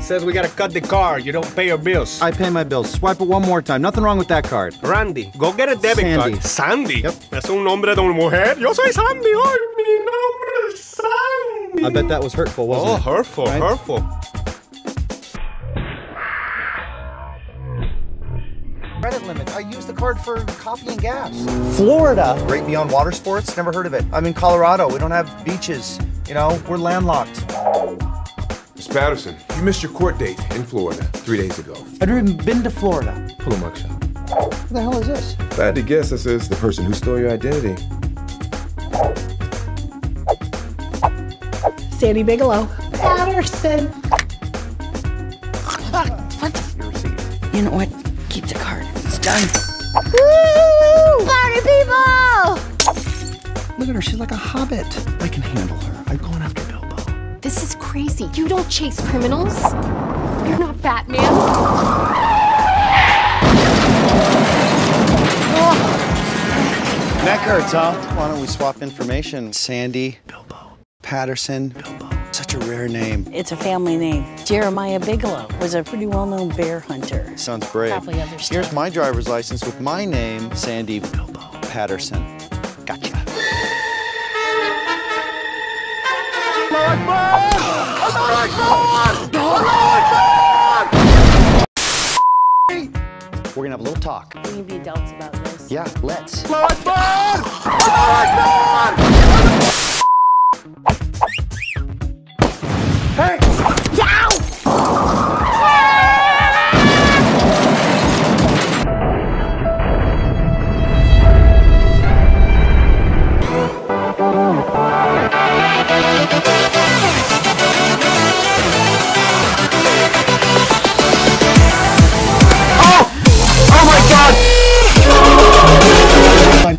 Says we gotta cut the card. You don't pay your bills. I pay my bills. Swipe it one more time. Nothing wrong with that card. Randy, go get a debit Sandy. card. Sandy. Yep. Es un nombre de una mujer. Yo soy Sandy. Ay, mi nombre es Sandy. I bet that was hurtful, wasn't Oh, it? Oh, hurtful, Right? hurtful. Credit limit. I use the card for coffee and gas. Florida. Great Beyond Water Sports? Never heard of it. I'm in Colorado. We don't have beaches. You know, we're landlocked. Miss Patterson, you missed your court date in Florida three days ago. I've never even been to Florida. Pull a mugshot. What the hell is this? If I had to guess, this is the person who stole your identity. Sandy Bigelow. Patterson. You know what? Keep the card. It's done. Woo! Party people! Look at her. She's like a hobbit. I can handle her. I'm going after Bilbo. This is crazy. You don't chase criminals. You're not Batman. Neck hurts, huh? Why don't we swap information? Sandy. Bilbo. Patterson. Bilbo. Such a rare name. It's a family name. Jeremiah Bigelow was a pretty well-known bear hunter. Sounds brave. Probably other stuff. Here's my driver's license with my name, Sandy Bilbo Patterson. Gotcha. We're gonna have a little talk. We can be adults about this. Yeah, let's.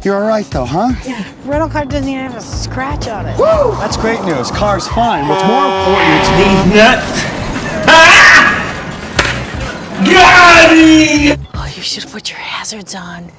You're all right, though, huh? Yeah. Rental car doesn't even have a scratch on it. Woo! That's great news. Car's fine. What's more important is these nuts. Ah! Me! Oh, you should put your hazards on.